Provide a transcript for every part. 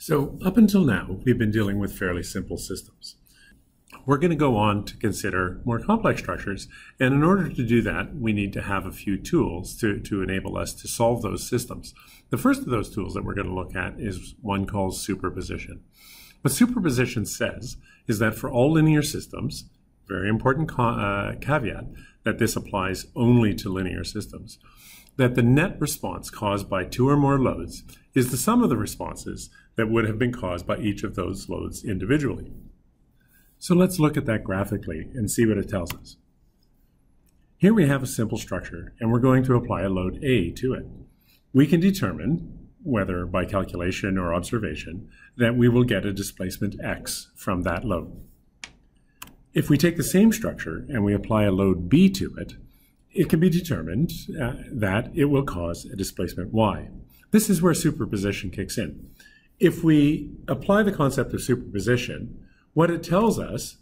So up until now, we've been dealing with fairly simple systems. We're going to go on to consider more complex structures, and in order to do that, we need to have a few tools to, to enable us to solve those systems. The first of those tools that we're going to look at is one called superposition. What superposition says is that for all linear systems, very important uh, caveat that this applies only to linear systems, that the net response caused by two or more loads is the sum of the responses that would have been caused by each of those loads individually. So let's look at that graphically and see what it tells us. Here we have a simple structure, and we're going to apply a load A to it. We can determine, whether by calculation or observation, that we will get a displacement x from that load. If we take the same structure and we apply a load B to it, it can be determined uh, that it will cause a displacement y. This is where superposition kicks in. If we apply the concept of superposition, what it tells us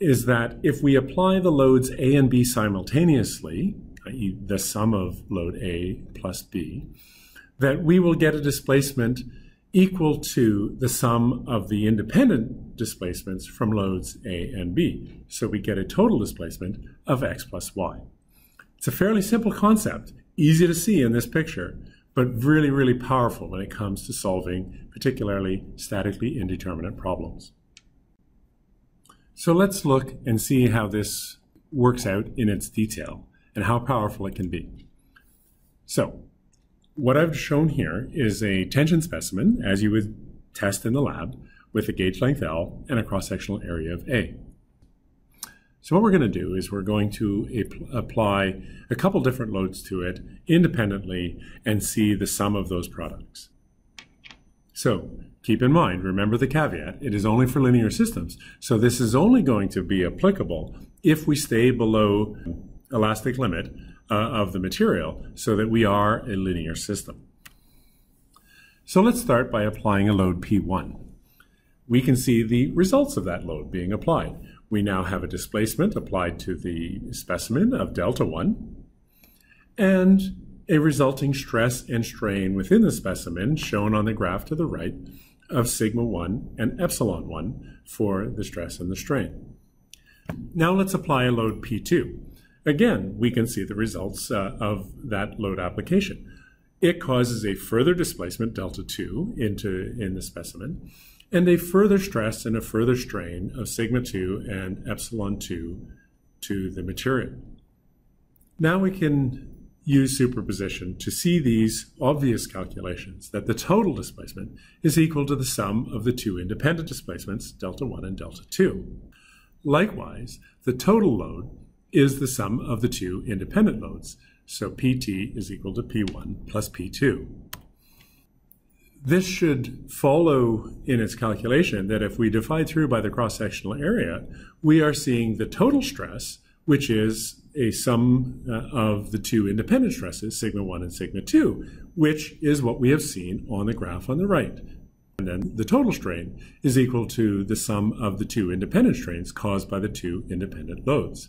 is that if we apply the loads A and B simultaneously, i.e. the sum of load A plus B, that we will get a displacement equal to the sum of the independent displacements from loads A and B. So we get a total displacement of x plus y. It's a fairly simple concept, easy to see in this picture, but really, really powerful when it comes to solving particularly statically indeterminate problems. So let's look and see how this works out in its detail and how powerful it can be. So what I've shown here is a tension specimen, as you would test in the lab, with a gauge length L and a cross-sectional area of A. So what we're going to do is we're going to apply a couple different loads to it independently and see the sum of those products. So keep in mind, remember the caveat, it is only for linear systems. So this is only going to be applicable if we stay below elastic limit uh, of the material so that we are a linear system. So let's start by applying a load P1. We can see the results of that load being applied. We now have a displacement applied to the specimen of delta 1 and a resulting stress and strain within the specimen shown on the graph to the right of sigma 1 and epsilon 1 for the stress and the strain. Now let's apply a load P2. Again, we can see the results uh, of that load application. It causes a further displacement, delta 2, into in the specimen, and a further stress and a further strain of sigma 2 and epsilon 2 to the material. Now we can use superposition to see these obvious calculations that the total displacement is equal to the sum of the two independent displacements, delta 1 and delta 2. Likewise, the total load is the sum of the two independent loads, so PT is equal to P1 plus P2. This should follow in its calculation that if we divide through by the cross-sectional area, we are seeing the total stress, which is a sum uh, of the two independent stresses, sigma 1 and sigma 2, which is what we have seen on the graph on the right. And then the total strain is equal to the sum of the two independent strains caused by the two independent loads.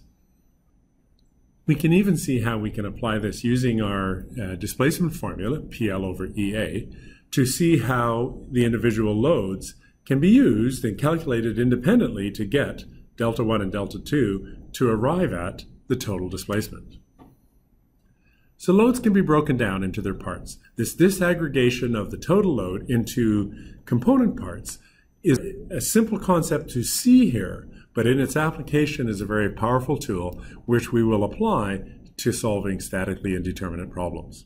We can even see how we can apply this using our uh, displacement formula, PL over EA, to see how the individual loads can be used and calculated independently to get delta 1 and delta 2 to arrive at the total displacement. So loads can be broken down into their parts. This disaggregation of the total load into component parts is a simple concept to see here, but in its application is a very powerful tool which we will apply to solving statically indeterminate problems.